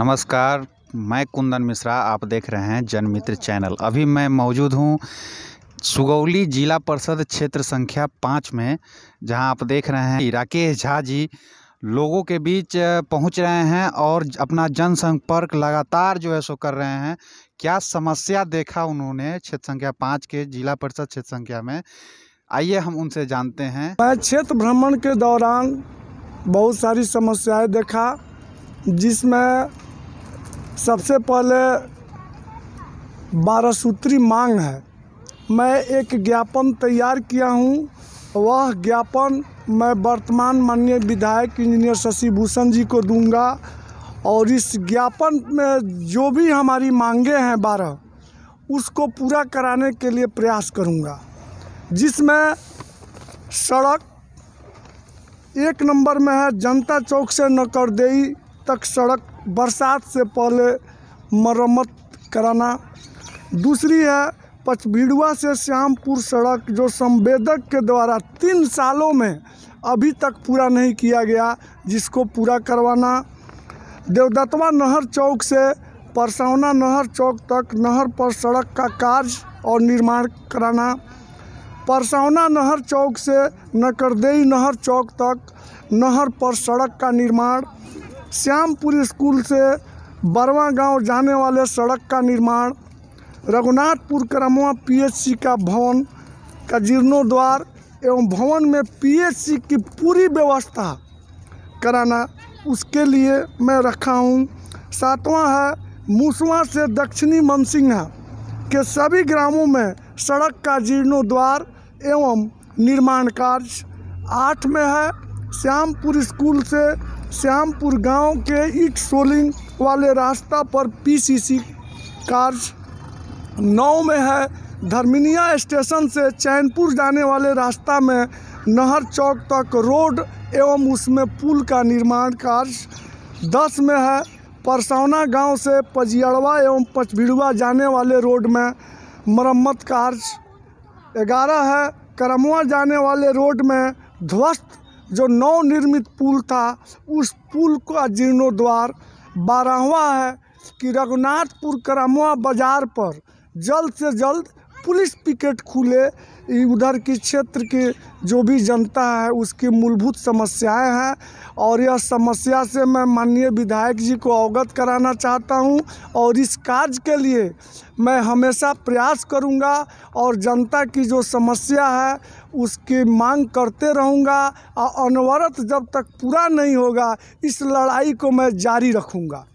नमस्कार, मैं कुंदन मिश्रा, आप देख रहे हैं जनमित्र चैनल। अभी मैं मौजूद हूँ सुगौली जिला परिषद क्षेत्र संख्या पाँच में, जहाँ आप देख रहे हैं राकेश झा जी लोगों के बीच पहुँच रहे हैं और अपना जनसंपर्क लगातार जो है सो कर रहे हैं। क्या समस्या देखा उन्होंने क्षेत्र संख्या पाँच के, जिला परिषद क्षेत्र संख्या में? आइए हम उनसे जानते हैं। मैं क्षेत्र भ्रमण के दौरान बहुत सारी समस्याएँ देखा, जिसमें सबसे पहले बारह सूत्री मांग है। मैं एक ज्ञापन तैयार किया हूँ। वह ज्ञापन मैं वर्तमान माननीय विधायक इंजीनियर शशि भूषण जी को दूँगा और इस ज्ञापन में जो भी हमारी मांगे हैं बारह, उसको पूरा कराने के लिए प्रयास करूँगा, जिसमें सड़क एक नंबर में है, जनता चौक से नकरदेई तक सड़क बरसात से पहले मरम्मत कराना। दूसरी है पचबीड़ुआ से श्यामपुर सड़क जो संवेदक के द्वारा तीन सालों में अभी तक पूरा नहीं किया गया, जिसको पूरा करवाना। देवदत्तवा नहर चौक से परसौना नहर चौक तक नहर पर सड़क का कार्य और निर्माण कराना। परसौना नहर चौक से नकरदेई नहर चौक तक नहर पर सड़क का निर्माण। श्यामपुर स्कूल से बरवा गाँव जाने वाले सड़क का निर्माण, रघुनाथपुर करमवा पीएचसी का भवन का जीर्णोद्वार एवं भवन में पीएचसी की पूरी व्यवस्था कराना उसके लिए मैं रखा हूँ। सातवां है मूसवा से दक्षिणी मनसिंहा के सभी ग्रामों में सड़क का जीर्णोद्वार एवं निर्माण कार्य। आठ में है श्यामपुर स्कूल से श्यामपुर गाँव के ईट सोलिंग वाले रास्ता पर पीसीसी कार्य नौ में है। धर्मिनिया स्टेशन से चैनपुर जाने वाले रास्ता में नहर चौक तक रोड एवं उसमें पुल का निर्माण कार्य दस में है। परसौना गाँव से पजियड़वा एवं पचभिड़वा जाने वाले रोड में मरम्मत कार्य ग्यारह है। करमुआ जाने वाले रोड में ध्वस्त जो नौ निर्मित पुल था, उस पुल का जीर्णोद्वार बारहवा है कि रघुनाथपुर करमुआ बाज़ार पर जल्द से जल्द पुलिस पिकेट खुले उधर की क्षेत्र की जो भी जनता है, उसकी मूलभूत समस्याएँ हैं। और यह समस्या से मैं माननीय विधायक जी को अवगत कराना चाहता हूँ और इस कार्य के लिए मैं हमेशा प्रयास करूँगा और जनता की जो समस्या है, उसकी मांग करते रहूँगा। और अनवरत जब तक पूरा नहीं होगा, इस लड़ाई को मैं जारी रखूँगा।